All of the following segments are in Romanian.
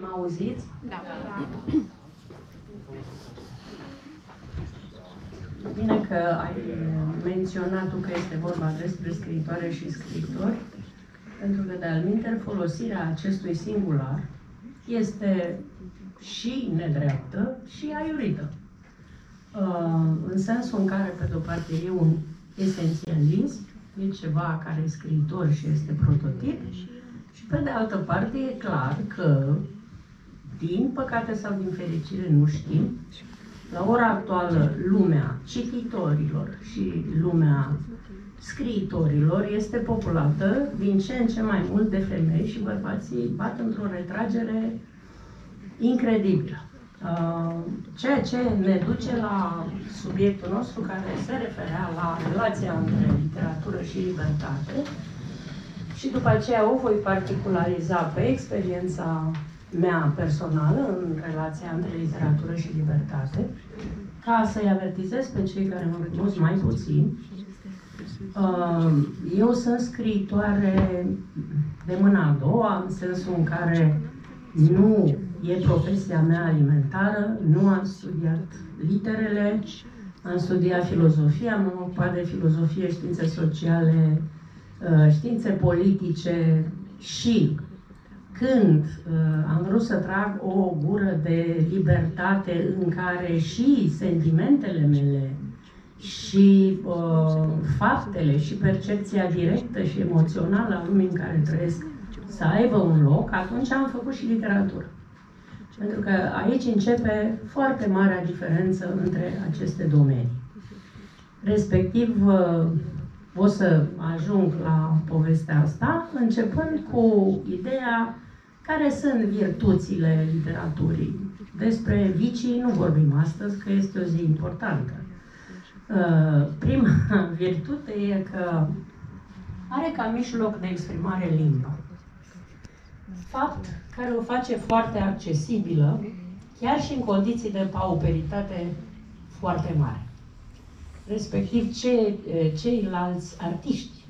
Mă auziți? Da. Bine că ai menționat tu că este vorba despre scriitoare și scriitori, pentru că de alminter folosirea acestui singular este și nedreaptă și aiurită. Uh, în sensul în care, pe de-o parte, e un esențialism, e ceva care e scriitor și este prototip, și pe de altă parte e clar că, din păcate sau din fericire, nu știm, la ora actuală lumea cititorilor și lumea scriitorilor este populată din ce în ce mai mult de femei și bărbații bat într-o retragere incredibilă. Uh, ceea ce ne duce la subiectul nostru care se referea la relația între literatură și libertate și după aceea o voi particulariza pe experiența mea personală în relația între literatură și libertate, ca să-i avertizez pe cei care mă cunosc mai puțin. Uh, eu sunt scriitoare de mâna a doua, în sensul în care nu e profesia mea alimentară, nu am studiat literele, am studiat filozofia, am ocupat de filozofie, științe sociale, uh, științe politice și când uh, am vrut să trag o gură de libertate în care și sentimentele mele și uh, faptele și percepția directă și emoțională a lumii în care trăiesc să aibă un loc, atunci am făcut și literatură. Pentru că aici începe foarte marea diferență între aceste domenii. Respectiv, uh, o să ajung la povestea asta, începând cu ideea care sunt virtuțile literaturii. Despre vicii nu vorbim astăzi, că este o zi importantă. Uh, prima virtute e că are ca mijloc de exprimare limba. Fapt care o face foarte accesibilă, chiar și în condiții de pauperitate foarte mare. Respectiv, ce, ceilalți artiști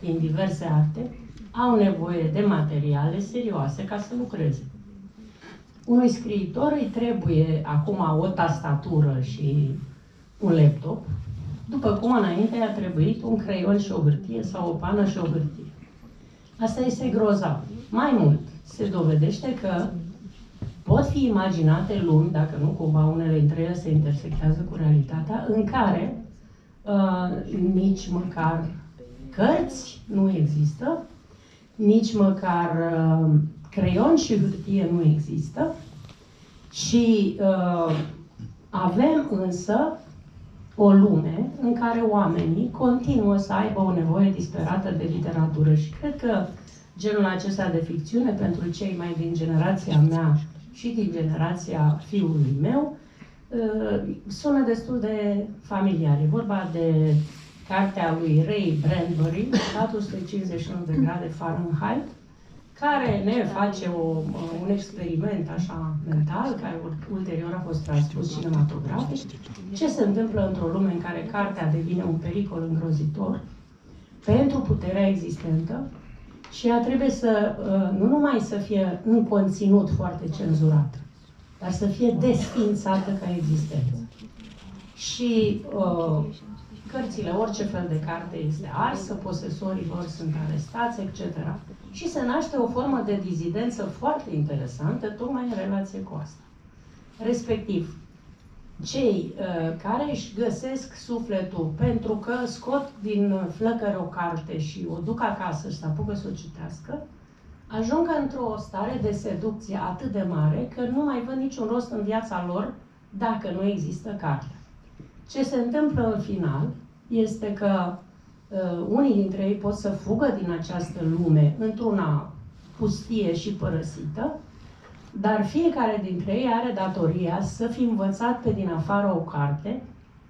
din diverse arte au nevoie de materiale serioase ca să lucreze. Unui scriitor îi trebuie acum o tastatură și un laptop, după cum înainte a trebuit un creion și o hârtie sau o pană și o hârtie. Asta este grozav. Mai mult, se dovedește că pot fi imaginate lumi, dacă nu cumva unele dintre ele se intersectează cu realitatea, în care uh, nici măcar cărți nu există, nici măcar uh, creion și hârtie nu există și uh, avem însă o lume în care oamenii continuă să aibă o nevoie disperată de literatură și cred că genul acesta de ficțiune pentru cei mai din generația mea și din generația fiului meu uh, sună destul de familiar. E vorba de cartea lui Ray Bradbury, 451 de grade Fahrenheit, care ne face o, un experiment așa mental, care ulterior a fost transpus cinematografic, ce se întâmplă într-o lume în care cartea devine un pericol îngrozitor pentru puterea existentă și ea trebuie să, uh, nu numai să fie în conținut foarte cenzurat, dar să fie desfințată ca existență. Și uh, cărțile, orice fel de carte este arsă, posesorii lor sunt arestați, etc. Și se naște o formă de dizidență foarte interesantă, tocmai în relație cu asta. Respectiv, cei uh, care își găsesc sufletul pentru că scot din flăcări o carte și o duc acasă și se apucă să o citească, ajung într-o stare de seducție atât de mare că nu mai văd niciun rost în viața lor dacă nu există carte. Ce se întâmplă în final este că uh, unii dintre ei pot să fugă din această lume într-una pustie și părăsită, dar fiecare dintre ei are datoria să fi învățat pe din afară o carte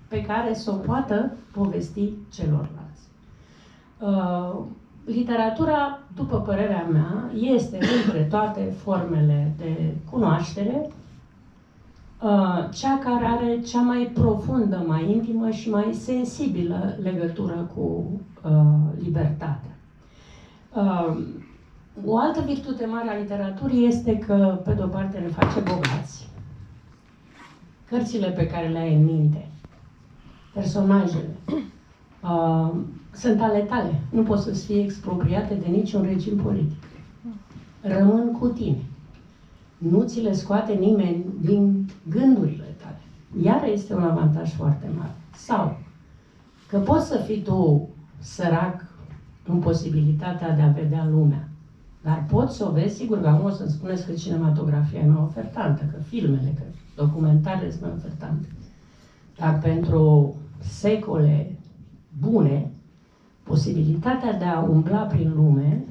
pe care să o poată povesti celorlalți. Uh, literatura, după părerea mea, este între toate formele de cunoaștere uh, cea care are cea mai profundă, mai intimă și mai sensibilă legătură cu uh, libertatea. O altă virtute mare a literaturii este că, pe de-o parte, ne face bogați. Cărțile pe care le ai în minte, personajele, uh, sunt ale tale. Nu pot să fie expropriate de niciun regim politic. Rămân cu tine. Nu ți le scoate nimeni din gândurile tale. Iar este un avantaj foarte mare. Sau că poți să fii tu sărac în posibilitatea de a vedea lumea. Dar poți să o vezi, sigur că acum o să-mi spuneți că cinematografia e mai ofertantă, că filmele, că documentarele sunt mai ofertante. Dar pentru secole bune, posibilitatea de a umbla prin lume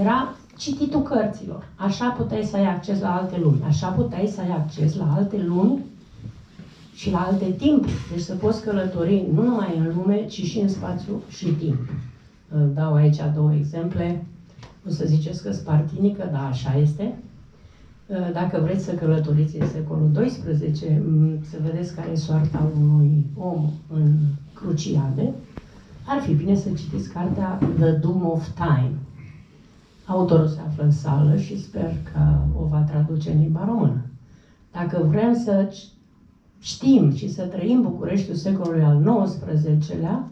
era cititul cărților. Așa puteai să ai acces la alte lumi. Așa puteai să ai acces la alte lumi și la alte timp. Deci să poți călători nu numai în lume, ci și în spațiu și timp. Dau aici două exemple. O să ziceți că spartinică, da, așa este. Dacă vreți să călătoriți în secolul XII, să vedeți care e soarta unui om în cruciade, ar fi bine să citiți cartea The Doom of Time. Autorul se află în sală și sper că o va traduce în limba română. Dacă vrem să știm și să trăim Bucureștiul secolului al XIX-lea,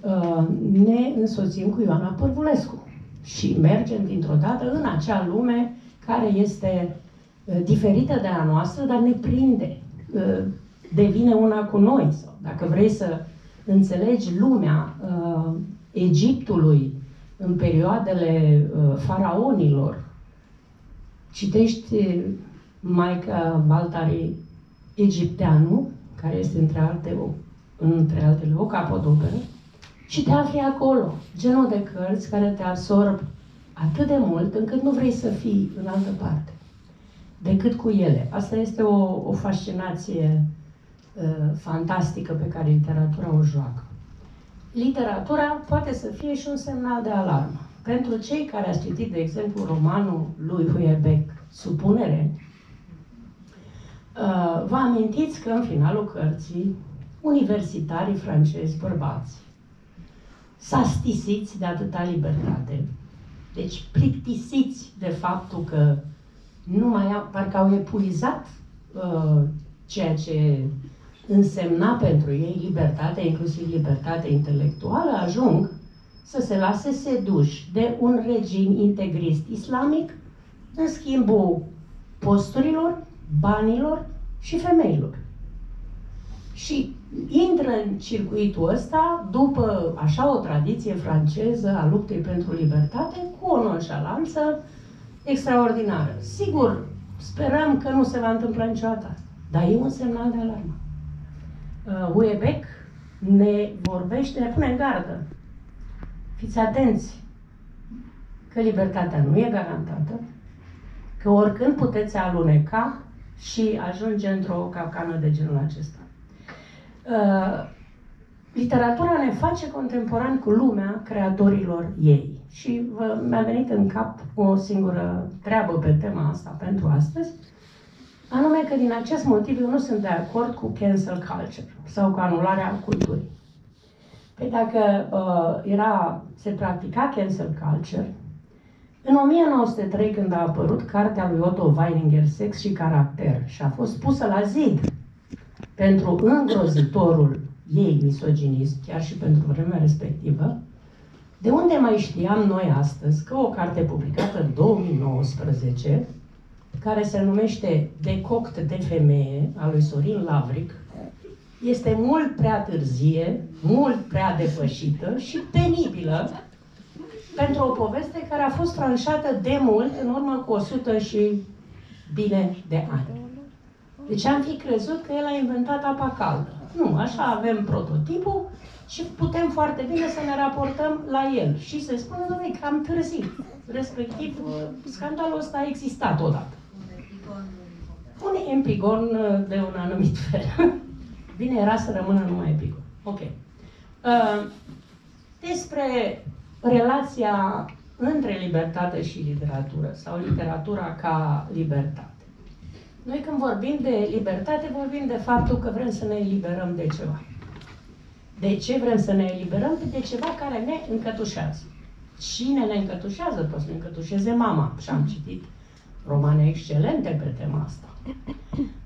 uh, ne însoțim cu Ioana Părvulescu și mergem dintr-o dată în acea lume care este uh, diferită de a noastră, dar ne prinde, uh, devine una cu noi. Sau dacă vrei să înțelegi lumea Egiptului în perioadele faraonilor, citești Maica Baltari egipteanul, care este între, alte, între altele o capodoperă, și te afli acolo. Genul de cărți care te absorb atât de mult încât nu vrei să fii în altă parte decât cu ele. Asta este o, o fascinație uh, fantastică pe care literatura o joacă. Literatura poate să fie și un semnal de alarmă. Pentru cei care au citit, de exemplu, romanul lui Huyebec, Supunere, Uh, vă amintiți că în finalul cărții, universitarii francezi bărbați, sastisiți de atâta libertate, deci plictisiți de faptul că nu mai au, parcă au epuizat uh, ceea ce însemna pentru ei libertatea, inclusiv libertatea intelectuală, ajung să se lase seduși de un regim integrist islamic în schimbul posturilor banilor și femeilor. Și intră în circuitul ăsta după așa o tradiție franceză a luptei pentru libertate cu o nonșalanță extraordinară. Sigur, sperăm că nu se va întâmpla niciodată, dar e un semnal de alarmă. Uh, Uebec ne vorbește, ne pune în gardă. Fiți atenți că libertatea nu e garantată, că oricând puteți aluneca și ajunge într-o capcană de genul acesta. Uh, literatura ne face contemporan cu lumea creatorilor ei. Și vă, mi-a venit în cap o singură treabă pe tema asta pentru astăzi, anume că din acest motiv eu nu sunt de acord cu cancel culture sau cu anularea culturii. Păi dacă uh, era, se practica cancel culture, în 1903, când a apărut cartea lui Otto Weininger, Sex și Caracter, și a fost pusă la zid pentru îngrozitorul ei misoginism, chiar și pentru vremea respectivă, de unde mai știam noi astăzi că o carte publicată în 2019, care se numește Decoct de femeie, a lui Sorin Lavric, este mult prea târzie, mult prea depășită și penibilă pentru o poveste care a fost tranșată de mult, în urmă cu 100 și bine de ani. Deci am fi crezut că el a inventat apa caldă. Nu, așa avem prototipul și putem foarte bine să ne raportăm la el. Și se spune, domnule, că am târziu. Respectiv, scandalul ăsta a existat odată. Un empigon de un anumit fel. Bine era să rămână numai empigon. Ok. Uh, despre relația între libertate și literatură sau literatura ca libertate. Noi când vorbim de libertate, vorbim de faptul că vrem să ne eliberăm de ceva. De ce vrem să ne eliberăm? De ceva care ne încătușează. cine ne încătușează? Poate să ne încătușeze mama. Și am citit romane excelente pe tema asta.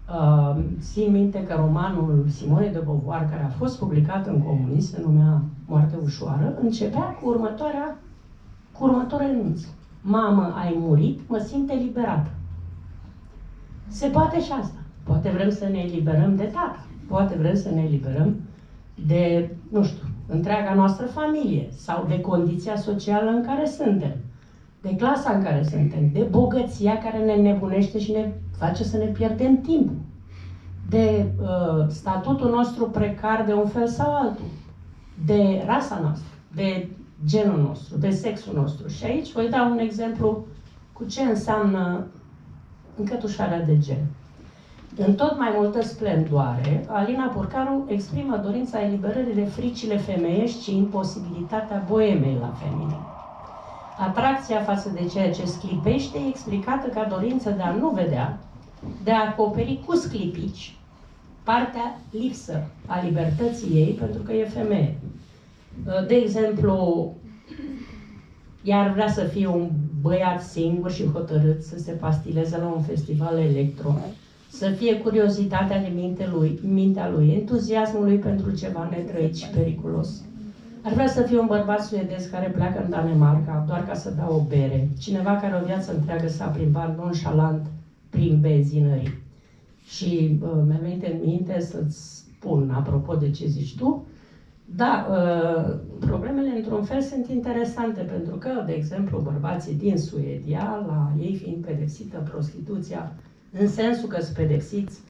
Uh, țin minte că romanul Simone de Beauvoir, care a fost publicat în comunism, se numea Moarte ușoară, începea cu următoarea, cu următoarea enunț. Mamă, ai murit, mă simt eliberată. Se poate și asta. Poate vrem să ne eliberăm de tata. Poate vrem să ne eliberăm de, nu știu, întreaga noastră familie sau de condiția socială în care suntem, de clasa în care suntem, de bogăția care ne nebunește și ne face să ne pierdem timpul, de uh, statutul nostru precar de un fel sau altul, de rasa noastră, de genul nostru, de sexul nostru. Și aici voi da un exemplu cu ce înseamnă încătușarea de gen. În tot mai multă splendoare, Alina Purcaru exprimă dorința eliberării de fricile femeiești și imposibilitatea boemei la feminin. Atracția față de ceea ce sclipește e explicată ca dorință de a nu vedea, de a acoperi cu sclipici partea lipsă a libertății ei pentru că e femeie. De exemplu, iar vrea să fie un băiat singur și hotărât să se pastileze la un festival electro să fie curiozitatea de minte lui, mintea lui, entuziasmul lui pentru ceva netrăit și periculos. Ar vrea să fie un bărbat suedez care pleacă în Danemarca doar ca să bea o bere. Cineva care o viață întreagă s-a plimbat nonșalant prin benzinării. Și uh, mi-a venit în minte să-ți spun, apropo de ce zici tu, da, uh, problemele într-un fel sunt interesante pentru că, de exemplu, bărbații din Suedia, la ei fiind pedepsită prostituția în sensul că sunt pedepsiți